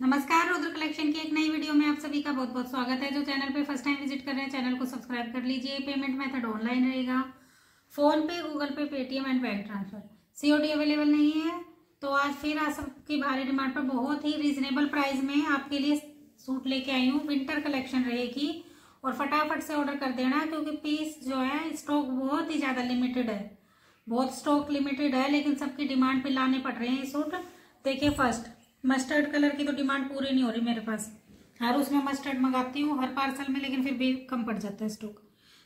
नमस्कार, रुद्र कलेक्शन की एक नई वीडियो में आप सभी का बहुत बहुत स्वागत है। जो चैनल पे फ़र्स्ट टाइम विज़िट कर रहे हैं चैनल को सब्सक्राइब कर लीजिए। पेमेंट मेथड ऑनलाइन रहेगा। PhonePe, Google Pay, Paytm and bank transfer COD available नहीं है। तो आज फिर आप सबकी भारी डिमांड पर बहुत ही रिजनेबल प्राइस में आपके लिए सूट लेके आई हूँ। विंटर कलेक्शन रहेगी। और फटाफट से ऑर्डर कर देना, क्योंकि पीस जो है स्टॉक बहुत ही ज़्यादा लिमिटेड है। बहुत स्टॉक लिमिटेड है, लेकिन सबकी डिमांड पे लाने पड़ रहे हैं सूट देखिए फ़र्स्ट मस्टर्ड कलर की तो डिमांड पूरी नहीं हो रही मेरे पास। हर उसमें मस्टर्ड मंगाती हूँ, हर पार्सल में, लेकिन फिर भी कम पड़ जाता है स्टॉक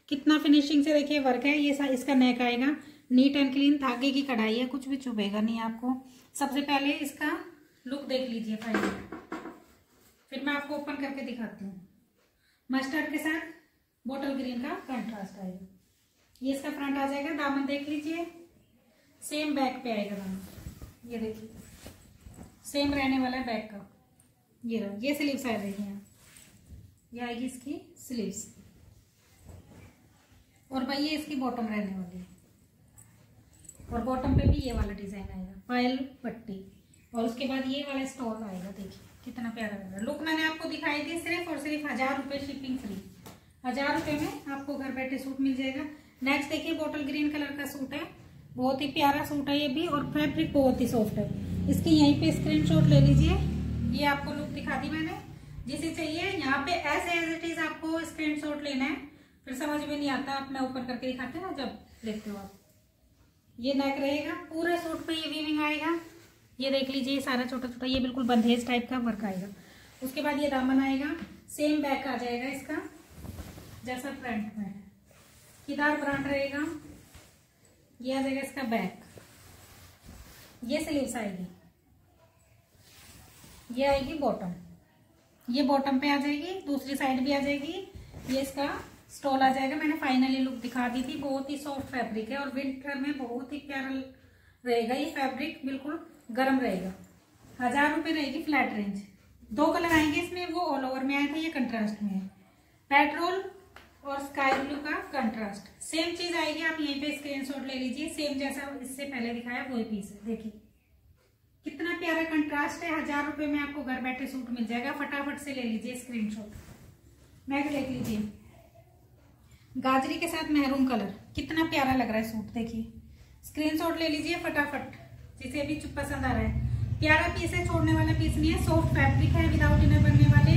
कितना फिनिशिंग से देखिए वर्क है, ये इसका नेक आएगा। नीट एंड क्लीन धागे की कढ़ाई है, कुछ भी चुभेगा नहीं आपको। सबसे पहले इसका लुक देख लीजिए पहले फिर मैं आपको ओपन करके दिखाती हूँ। मस्टर्ड के साथ बोटल ग्रीन का कंट्रास्ट आएगा। ये इसका फ्रंट आ जाएगा, दामन देख लीजिए। सेम बैक पे आएगा दामन। ये देखिए। सेम रहने वाला है बैक का। ये रहा, ये स्लीव्स आ रही हैं। ये आएगी इसकी स्लीव्स और भाई ये इसकी बॉटम रहने वाली है। और बॉटम पे भी ये वाला डिज़ाइन आएगा पायल पट्टी। और उसके बाद ये वाला स्टॉल आएगा, देखिए, कितना प्यारा लग रहा है। लुक मैंने आपको दिखाई थी सिर्फ़ और सिर्फ़ हज़ार रुपए शिपिंग फ्री हज़ार रुपए में आपको घर बैठे सूट मिल जाएगा। नेक्स्ट देखिए बॉटल ग्रीन कलर का सूट है। बहुत ही प्यारा सूट है ये भी और फैब्रिक बहुत ही सॉफ्ट है। इसकी यहीं पे स्क्रीनशॉट ले लीजिए। ये आपको लुक दिखा दी मैंने। जिसे चाहिए, यहाँ पे ऐसे एज इट इज़ आपको स्क्रीनशॉट लेना है। फिर समझ में नहीं आता, आप मैं ऊपर करके दिखाते ना, जब देखते हो आप। ये नेक रहेगा, पूरे सूट पे ये वीविंग आएगा। ये देख लीजिए सारा छोटा छोटा ये बिल्कुल बंधेज टाइप का वर्क आएगा। उसके बाद ये दामन आएगा सेम बैक आ जाएगा इसका, जैसा फ्रंट में। किदार ब्रांड रहेगा? ये आ जाएगा इसका बैक ये स्लीव्स आएगी। ये आएगी बॉटम ये बॉटम पे आ जाएगी, दूसरी साइड भी आ जाएगी। ये इसका स्टॉल आ जाएगा। मैंने फाइनली लुक दिखा दी थी, बहुत ही सॉफ्ट फैब्रिक है और विंटर में बहुत ही प्यारा रहेगा ये फैब्रिक बिल्कुल गर्म रहेगा। हज़ार रुपए रहेगी फ्लैट रेंज दो कलर आएँगे इसमें, वो ऑल ओवर में आया था, ये कंट्रास्ट में है पेट्रोल और स्काई ब्लू का कंट्रास्ट सेम चीज़ आएगी, आप यहीं पे स्क्रीनशॉट ले लीजिए. सेम जैसा इससे पहले दिखाया, वही पीस है। देखिए, कितना प्यारा कंट्रास्ट है। हज़ार रुपए में आपको घर बैठे सूट मिल जाएगा। फटाफट से ले लीजिए स्क्रीनशॉट मैं देख लीजिए। गाजरी के साथ मेहरून कलर कितना प्यारा लग रहा है सूट देखिए। स्क्रीनशॉट ले लीजिए फटाफट, जिसे भी पसंद आ रहा है। प्यारा पीस है, छोड़ने वाला पीस नहीं है। सॉफ्ट फैब्रिक है विदाउट इनर बनने वाले।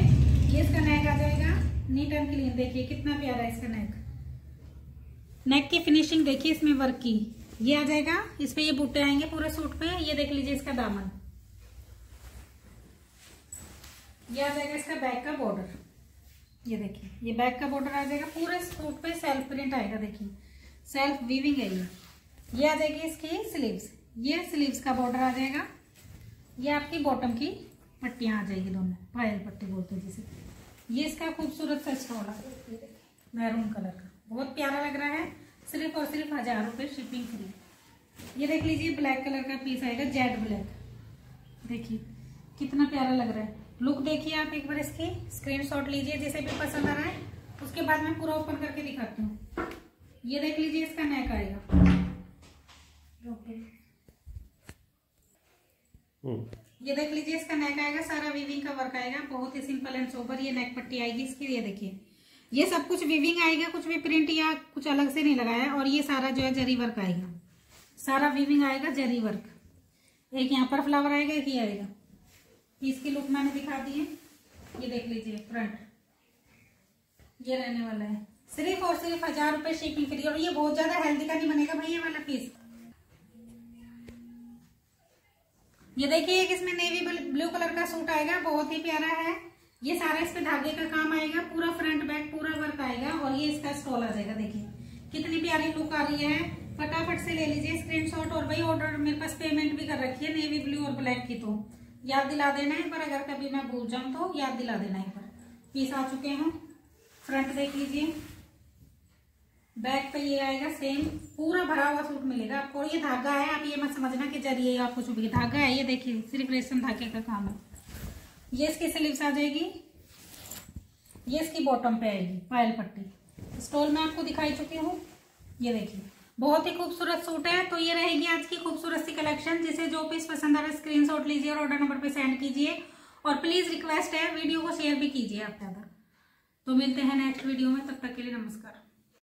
ये इसका नेक आ जाएगा। नीट एंड क्लीन देखिए, कितना प्यारा है इसका नेक नेक की फिनिशिंग देखिए इसमें वर्क की। ये आ जाएगा, इस पे ये बूटे आएँगे पूरे सूट पे, ये देख लीजिए इसका दामन। ये आ जाएगा इसका बैक का बॉर्डर ये देखिए, ये बैक का बॉर्डर आ जाएगा, पूरे सूट पे सेल्फ प्रिंट आएगा, देखिए। सेल्फ वीविंग है ये। ये आ जाएगी इसकी स्लीव्स ये स्लीव्स का बॉर्डर आ जाएगा। ये आपकी बॉटम की पट्टियाँ आ जाएगी दोनों, पायल पट्टी बोलते हैं जिसे। ये इसका खूबसूरत सा स्टॉल है। मैरून कलर का। बहुत प्यारा लग रहा है। सिर्फ़ और सिर्फ़ हज़ार रुपए शिपिंग फ्री ये देख लीजिए, ब्लैक कलर का पीस आएगा, जेड ब्लैक। देखिए, कितना प्यारा लग रहा है। लुक देखिए आप एक बार इसकी। स्क्रीनशॉट लीजिए, जिसे भी पसंद आ रहा है। उसके बाद मैं पूरा ओपन करके दिखाती हूँ। ये देख लीजिए, इसका नेक आएगा। हम्म। ये देख लीजिए, इसका नेक आएगा, सारा वीविंग का वर्क आएगा, बहुत ही सिंपल एंड सोबर ये नेक पट्टी आएगी इसकी, ये देखिए। ये सब कुछ वीविंग आएगा, कुछ भी प्रिंट या कुछ अलग से नहीं लगाया, और ये सारा जो है जरी वर्क आएगा। सारा वीविंग आएगा, जरी वर्क एक यहाँ पर फ्लावर आएगा, एक ही आएगा। इसकी लुक मैंने दिखा दी है। ये देख लीजिए फ्रंट ये रहने वाला है। सिर्फ़ और सिर्फ़ हज़ार रुपए शिपिंग फ्री और ये बहुत ज़्यादा हेल्दी का नहीं बनेगा भाई, ये वाला पीस ये देखिए, एक इसमें नेवी ब्लू कलर का सूट आएगा, बहुत ही प्यारा है। ये सारा इस पे धागे का काम आएगा, पूरा फ्रंट बैक पूरा वर्क आएगा, और ये इसका स्टॉल आ जाएगा, देखिए। कितनी प्यारी लुक आ रही है। फटाफट से ले लीजिए स्क्रीनशॉट और भाई ऑर्डर मेरे पास पेमेंट भी कर रखी है नेवी ब्लू और ब्लैक की तो। याद दिला देना है पर अगर कभी मैं भूल जाऊँ तो याद दिला देना है पर पीस आ चुके हैं। फ्रंट देख लीजिए। बैक पे ये आएगा सेम पूरा भरा हुआ सूट मिलेगा। आपको ये धागा है, आप ये मत समझना कि ज़रिए आपको चुभेगी धागा है, ये देखिए, सिर्फ़ रेशम धागे का काम है। ये इसकी स्लीव्स आ जाएगी। ये इसकी बॉटम पे आएगी, पायल पट्टी। स्टॉल में आपको दिखाई चुकी हूँ। ये देखिए, बहुत ही खूबसूरत सूट है। तो ये रहेगी आज की खूबसूरत सी कलेक्शन जिसे जो पीस पसंद आ रहा है लीजिए और ऑर्डर नंबर पे सेंड कीजिए। और प्लीज़ रिक्वेस्ट है वीडियो को शेयर भी कीजिए आप ज़्यादा। तो मिलते हैं नेक्स्ट वीडियो में। तब तक के लिए नमस्कार।